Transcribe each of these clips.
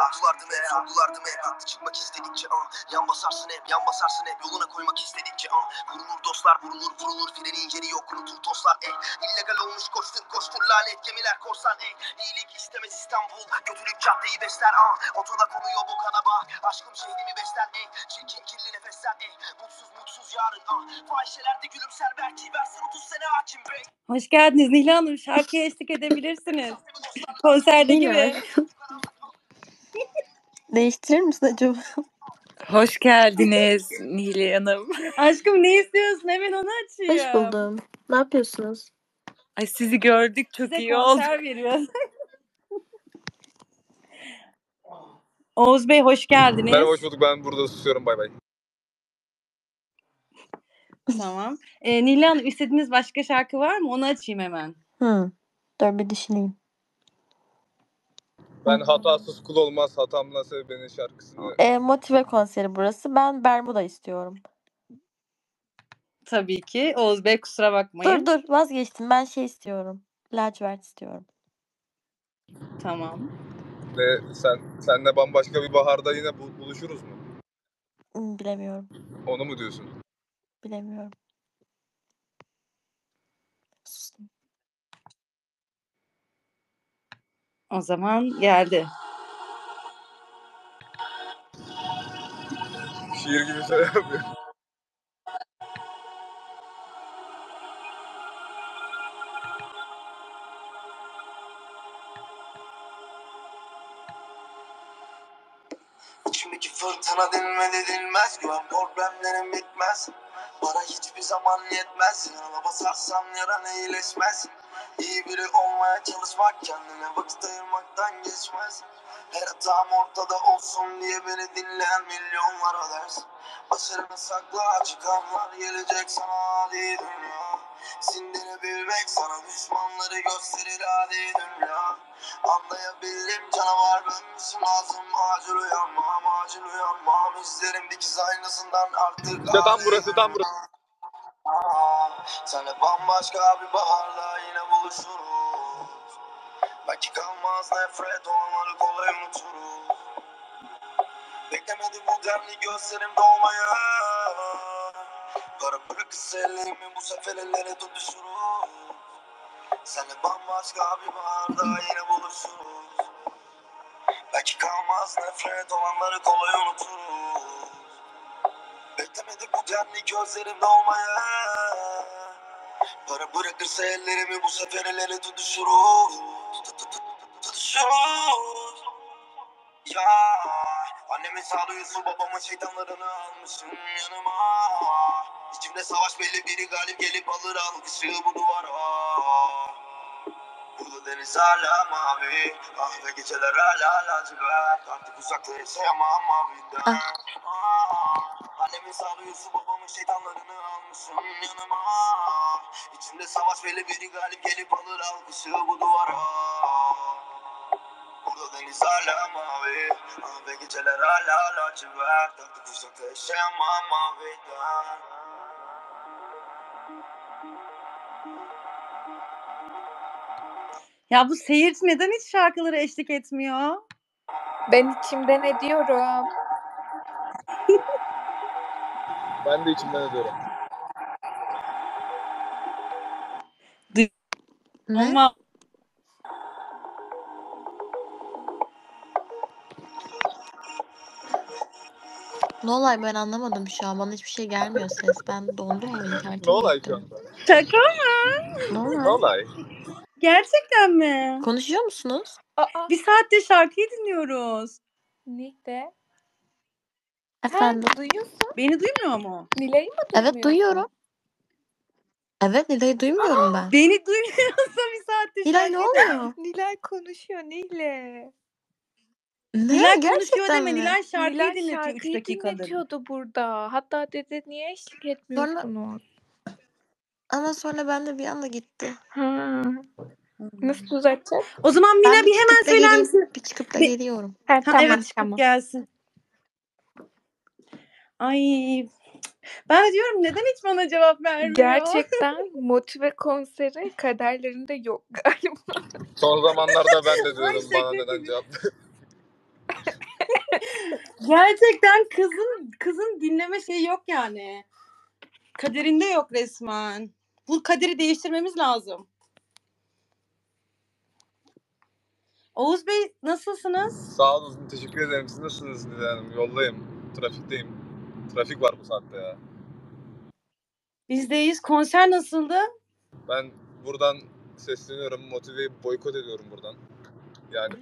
Sordulardı mı hep, sordulardı mı hep Haklı çıkmak istedikçe ah Yan basarsın hep, yan basarsın hep Yoluna koymak istedikçe ah Vurulur dostlar, vurulur vurulur. Freni inceli yok, unutur tostlar ey. İllegal olmuş koştun koştun lanet gemiler korsan ey. İyilik istemez İstanbul Kötülük caddeyi besler ah Otoda konuyor bu kanaba Aşkım şehrimi besler ey. Çirkin kirli nefesler ey. Mutsuz mutsuz yarın ah Fahişelerde gülümser belki Versin 30 sene hakim bey. Hoş geldiniz Nihla Hanım. Şarkıya eşlik edebilirsiniz. Konserde gibi. Değiştirir misin acaba? Hoş geldiniz Nihli Hanım. Aşkım ne istiyorsun? Hemen onu açıyor. Hoş buldum. Ne yapıyorsunuz? Ay sizi gördük çok Size iyi oldu. konser veriyoruz. Oğuz Bey hoş geldiniz. Merhaba hoş bulduk. Ben burada susuyorum. Bay bay. Tamam. Ee, Nihla Hanım istediğiniz başka şarkı var mı? Onu açayım hemen. Hı. Dur bir düşüneyim. Ben hatasız kul olmaz. Hatamla sev beni şarkısını. E, motive konseri burası. Ben Bermuda istiyorum. Tabii ki. Oğuz Bey kusura bakmayın. Dur dur vazgeçtim. Ben şey istiyorum. Lacivert istiyorum. Tamam. Ve sen senle bambaşka bir baharda yine bu- buluşuruz mu? Hmm, Bilemiyorum. Onu mu diyorsun? Bilemiyorum. Sustum. O zaman geldi. Şiir gibi şey yapıyor. İçimdeki fırtına dinmedi dinmez Güven problemlerim bitmez Para hiçbir zaman yetmez Yana basarsan yaran iyileşmez İyi biri olmaya çalışmak Kendine vakit ayırmaktan geçmez. Her hatam ortada olsun diye beni dinleyen milyonlara ders Başarını sakla çıkanlar gelecek sana hadi dünya. Sindirebilmek sana düşmanları gösterir hadi dünya. Anlayabildim canavar benmişim lazım? Acil uyanmam acil uyanmam. İzlerim dikiz aynasından artık İşte tam burası tam burası. Senle bambaşka bir baharda yine buluşuruz. Belki kalmaz nefret onları kolay unuturuz. Beklemedim bu denli gözlerim dolmaya Para bırakırsa ellerimi bu sefer ellere tutuşuruz. Senle bambaşka bir baharda yine buluşuruz. Belki kalmaz nefret olanları kolay unuturuz Beklemedik bu denli gözlerim dolmaya Para bırakırsa ellerimi bu sefer ellere tutuşuruz. Tut- tut- tut- Tutuşuruz. Ya Annemin sağduyusu babamın şeytanlarını almışım yanıma. İçimde savaş belli biri galip gelip alır alkışı bu duvara. Burada deniz hala mavi Ah ve geceler hala lacivert. Artık uzakta yaşayamam maviden Ah, Annemin sağduyusu babamın şeytanlarını almışım yanıma İçimde savaş belli biri galip gelip alır alkışı bu duvara. Burada deniz hala mavi. Ve geceler hala lacivert Artık uzakta yaşayamam maviden. Ya bu seyirci neden hiç şarkılara eşlik etmiyor? Ben içimden ediyorum. Ben de içimden ediyorum. Ne? Ama Ne olay ben anlamadım şu an. Bana hiçbir şey gelmiyor ses. Ben dondum mu internetim? Ne olay şu anda? şaka Ne Ne olay? olay? gerçekten mi? Konuşuyor musunuz? Aa, Bir saattir şarkıyı dinliyoruz. Nihde. Efendim? Ha, duyuyorsun. Beni duymuyor mu? Nilay'ı mı duymuyorsun? Evet duyuyorum. Evet Nilay'ı duymuyorum ben. Beni duymuyorsa bir saattir Nilay ne oluyor? Nilay konuşuyor Nile. Ne? Nilay konuşuyor Gerçekten deme. mi? Nilay şarkıyı Nilay dinletiyor 3 şarkıyı dakikadır. dinletiyordu burada. Hatta dedi niye eşlik etmiyorsunuz? Ama sonra ben de bir anda gitti. Ha. Nasıl düzelteceğiz? O zaman Mina Ben bir hemen çıkıp da söyler misin? Bir çıkıp da Bir- geliyorum. Ha, Ha, tamam evet çıkıp tamam. gelsin. Ay ben de diyorum neden hiç bana cevap vermiyor? Gerçekten motive konseri kaderlerinde yok galiba. Son zamanlarda ben de Ay, diyorum şaka bana neden gibi. cevap Gerçekten kızın kızın dinleme şeyi yok yani. Kaderinde yok resmen. Bu kaderi değiştirmemiz lazım. Oğuz Bey nasılsınız? Sağ olun, teşekkür ederim. Siz nasılsınız Nilay Hanım? Yoldayım, trafikteyim. Trafik var bu saatte ya. Bizdeyiz. Konser nasıldı? Ben buradan sesleniyorum, motiveyi boykot ediyorum buradan. Yani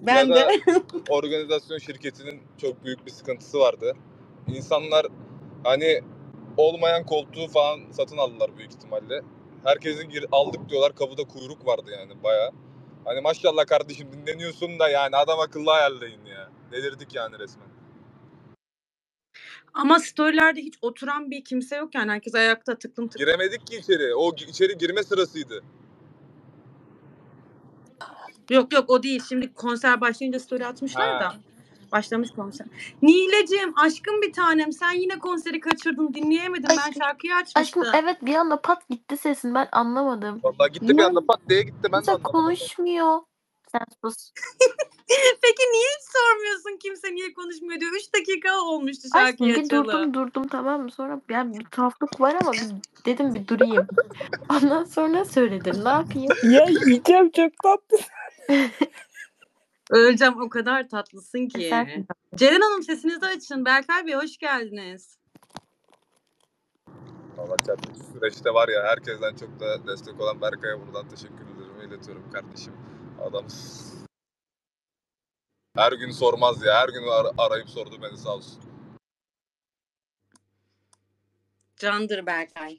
Ben de. organizasyon şirketinin çok büyük bir sıkıntısı vardı. İnsanlar hani olmayan koltuğu falan satın aldılar büyük ihtimalle. Herkesin gir aldık diyorlar kapıda kuyruk vardı yani baya. Hani maşallah kardeşim dinleniyorsun da yani adam akıllı ayarlayın ya. Delirdik yani resmen. Ama storylerde hiç oturan bir kimse yok yani. Herkes ayakta tıklım tıklım. Giremedik ki içeri. O içeri girme sırasıydı. Yok yok o değil. Şimdi konser başlayınca story atmışlar Ha. da. Başlamış konser. Nile'cim aşkım bir tanem sen yine konseri kaçırdın dinleyemedim. Ben Aşkım- şarkıyı açmıştım. Aşkım evet bir anda pat gitti sesin ben anlamadım. Vallahi gitti bir anda pat diye gitti. Ben de Kimse anlamadım. konuşmuyor. Sen sus. Peki niye hiç sormuyorsun kimse niye konuşmuyor diyor. 3 dakika olmuştu bir açalı. durdum durdum tamam mı? Sonra yani bir tuhaflık var ama bir, dedim bir durayım. Ondan sonra söyledin. Ne yapayım? Ya yiyeceğim çok tatlı. Öleceğim o kadar tatlısın ki. Sen- Ceren Hanım sesinizi açın. Berkay Bey hoş geldiniz. Allah çarpsın. Şu süreçte var ya herkesten çok da destek olan Berkay'a buradan teşekkürlerimi iletiyorum kardeşim. Adam her gün sormaz ya. Her gün ar- arayıp sordu beni sağ olsun. Candır Berkay.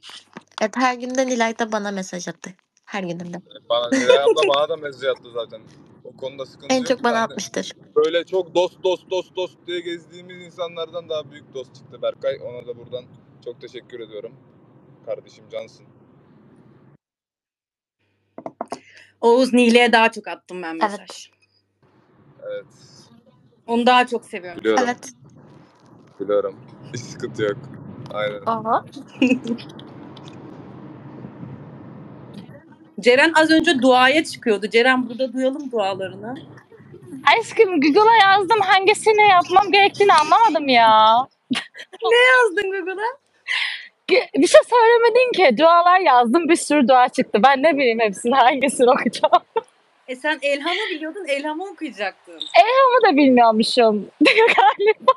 Evet her günde Nilay da bana mesaj attı. Her gününde. Bana Nilay abla bana da mesaj attı zaten. O konuda sıkıntı En yok. çok bana Yani atmıştır. Böyle çok dost dost dost dost diye gezdiğimiz insanlardan daha büyük dost çıktı Berkay. Ona da buradan çok teşekkür ediyorum. Kardeşim cansın. Oğuz Nile'ye daha çok attım ben mesaj. Evet. Onu daha çok seviyorum. Biliyorum. Evet. Biliyorum. Hiç sıkıntı yok. Aynen. Aha. Ceren az önce duaya çıkıyordu. Ceren burada duyalım dualarını. Aşkım Google'a yazdım hangisini yapmam gerektiğini anlamadım ya. Yazdın Google'a. Bir şey söylemedin ki. Dualar yazdım bir sürü dua çıktı. Ben ne bileyim hepsini hangisini okuyacağım. E sen Elham'ı biliyordun. Elham'ı okuyacaktın. Onu da bilmiyormuşum galiba.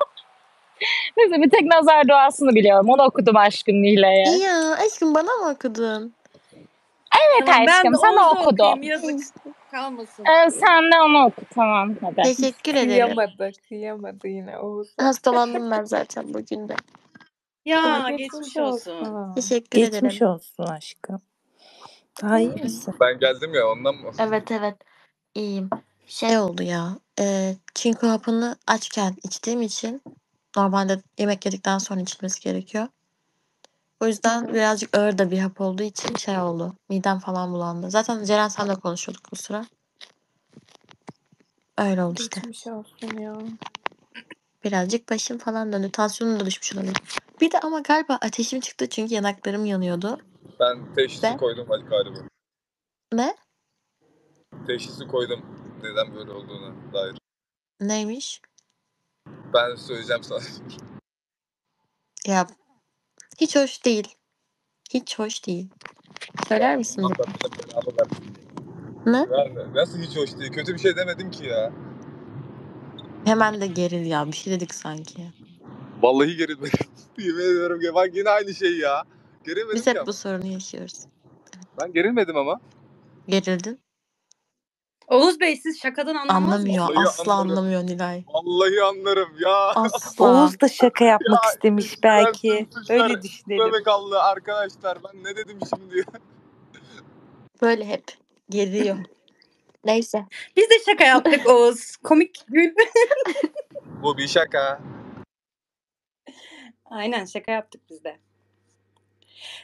Neyse bir tek nazar duasını biliyorum. Onu okudum aşkım Nile'ye. Ya aşkım bana mı okudun? Evet Tamam, aşkım de sana Oğuz'u okudu. okuyayım, Yazık kalmasın. Ee, sen de onu oku tamam hadi. Teşekkür ederim. Kıyamadı, kıyamadı yine Oğuz. Hastalandım ben zaten bugün de. Ya geçmiş olsun. Teşekkür Geçmiş ederim. olsun aşkım. Daha iyi misin? Ben geldim ya ondan mı? Evet evet. İyiyim. Şey oldu ya. E, çinko hapını açken içtiğim için normalde yemek yedikten sonra içilmesi gerekiyor. O yüzden birazcık ağır da bir hap olduğu için şey oldu. Midem falan bulandı. Zaten Ceren sen de konuşuyorduk bu sıra. Öyle oldu işte. Geçmiş olsun ya. Birazcık başım falan döndü. Tansiyonum da düşmüş olabilir. Bir de ama galiba ateşim çıktı çünkü yanaklarım yanıyordu. Ben teşhisi Ben- koydum hadi galiba. Ne? Teşhisi koydum neden böyle olduğuna dair. Neymiş? Ben söyleyeceğim sana. Ya hiç hoş değil. Hiç hoş değil. Söyler misin? Ne? Nasıl hiç hoş değil? Kötü bir şey demedim ki ya. Hemen de geril ya. Bir şey dedik sanki. Vallahi gerilmedim. Yemin ediyorum ki bak yine aynı şey ya. Gerilmedim Biz hep ama. bu sorunu yaşıyoruz. Ben gerilmedim ama. Gerildin. Oğuz Bey siz şakadan anlamaz? Anlamıyor. Vallahi Asla anlarım. anlamıyor Nilay. Vallahi anlarım ya. Asla. Oğuz da şaka yapmak Ya, istemiş belki. suçlar, Öyle düşünelim. Bebek aldı arkadaşlar. Ben ne dedim şimdi? Böyle hep. Geriyor. Neyse. Biz de şaka yaptık Oğuz. Komik gül. Bu bir şaka. Aynen şaka yaptık biz de.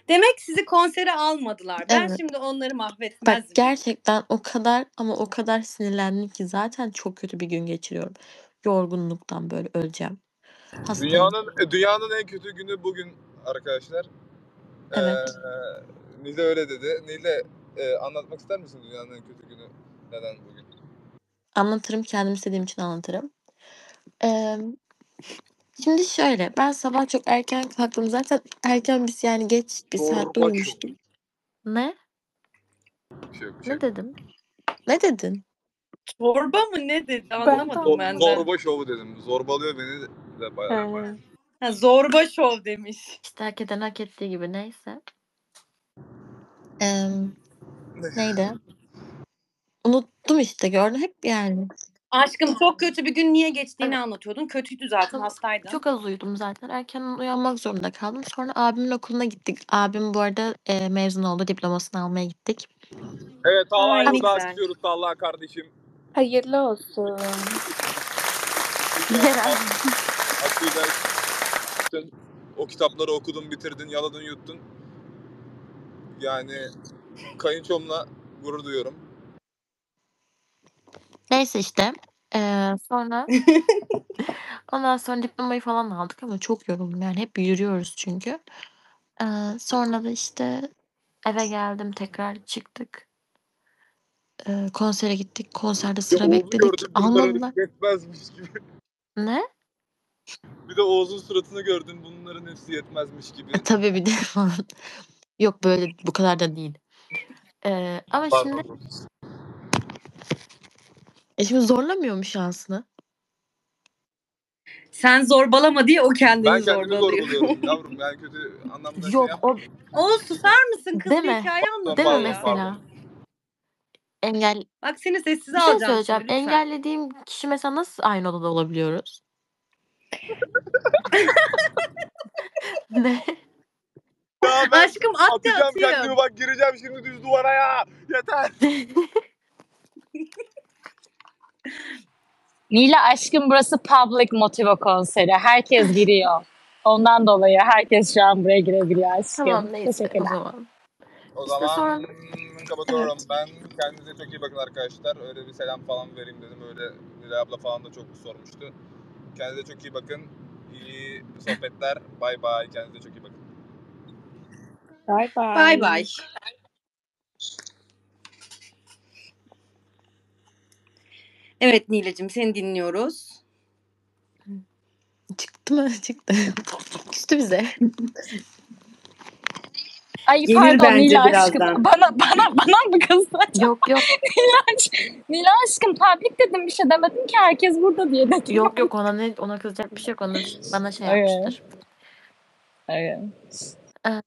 Demek sizi konsere almadılar. Ben Evet. şimdi onları Bak mahvetmezdim. gerçekten o kadar ama o kadar sinirlendim ki zaten çok kötü bir gün geçiriyorum. Yorgunluktan böyle öleceğim. Hastayım. Dünyanın e, dünyanın en kötü günü bugün arkadaşlar. Evet. Ee, Nile öyle dedi. Nile e, anlatmak ister misin dünyanın en kötü günü neden bugün? Anlatırım. Kendim istediğim için anlatırım. Ee, Şimdi şöyle ben sabah çok erken kalktım. Zaten erken biz yani geç bir Doğru, saatte bak uyumuştum. Ne? Bir şey yok, bir şey Ne yok. dedim? Ne dedin? Çorba mı ne dedi Ben anlamadım Zor- ben de. zorba şovu dedim. Zorbalıyor beni de bayağı. bayağı. Ha, zorba şov demiş. İşte hak eden hak ettiği gibi neyse. Em, neydi? Unuttum işte gördün hep yani. Aşkım çok kötü bir gün niye geçtiğini anlatıyordun. Kötüydü zaten Çok- hastaydın. Çok az uyudum zaten. Erken uyanmak zorunda kaldım. Sonra abimin okuluna gittik. Abim bu arada e, mezun oldu. Diplomasını almaya gittik. Evet Ay, Talha'yı ne burada güzel. istiyoruz Talha kardeşim. Hayırlı olsun. Hakkıyla sen o kitapları okudun, bitirdin, yaladın, yuttun. Yani kayınçomla gurur duyuyorum. Neyse işte. Ee, sonra ondan sonra diplomayı falan aldık ama çok yoruldum. Yani hep yürüyoruz çünkü. Ee, sonra da işte eve geldim tekrar çıktık. Ee, konsere gittik. Konserde sıra Oğuz'u bekledik. gördüm, Almadılar. yetmezmiş gibi. Ne? Bir de Oğuz'un suratını gördüm. Bunların hepsi yetmezmiş gibi. E, tabii bir de falan. Yok böyle bu kadar da değil. Ee, ama şimdi Pardon. E şimdi zorlamıyor mu şansını? Sen zorbalama diye o kendini Ben kendimi zorbalıyor. zorbalıyorum yavrum. Yani kötü anlamda şey Yok o Oğuz susar mısın? Kız Deme. bir hikaye anlatıyor değil mi Pardon, mesela? pardon. Engel Bak seni sessize bir şey alacağım söyleyeceğim. şimdi lütfen. Engellediğim kişi mesela nasıl aynı odada olabiliyoruz? ne? Ya ben Aşkım at atacağım atayım. kendimi bak gireceğim şimdi düz duvara ya. Yeter. Nila aşkım burası public motivo konseri. Herkes giriyor. Ondan dolayı herkes şu an buraya girebiliyor aşkım. tamam neyse o Teşekkürler. zaman. O İşte zaman sonra- kapatıyorum ben. Kendinize çok iyi bakın arkadaşlar. Öyle bir selam falan vereyim dedim. Öyle Nilay abla falan da çok sormuştu. Kendinize çok iyi bakın. İyi sohbetler. Bay bay. Kendinize çok iyi bakın. Bay bay. Bay bay. Evet Nile'cim seni dinliyoruz. Çıktı mı? Çıktı. Küstü bize. Ay Gelir pardon bence Nila birazdan. aşkım. Bana bana bana mı kızdın? Yok yok. Nila aşkım public dedim bir şey demedim ki herkes burada diye dedim. Yok yok ona ne ona kızacak bir şey yok. Ona, bana şey Evet. yapmıştır. Evet. Ee,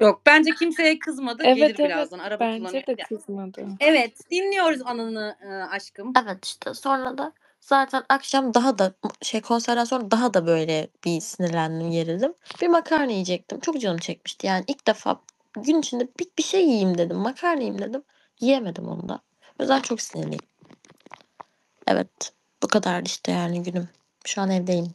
Yok bence kimseye kızmadı. Evet Gelir evet birazdan. Araba bence kullanıyor. de kızmadı. Evet dinliyoruz anını e, aşkım. evet işte sonra da zaten akşam daha da şey konserden sonra daha da böyle bir sinirlendim gerildim. Bir makarna yiyecektim. Çok canım çekmişti. Yani ilk defa gün içinde bir, bir şey yiyeyim dedim. Makarna yiyeyim dedim. Yiyemedim onu da. O yüzden çok sinirliyim. Evet. Bu kadar işte yani günüm. Şu an evdeyim.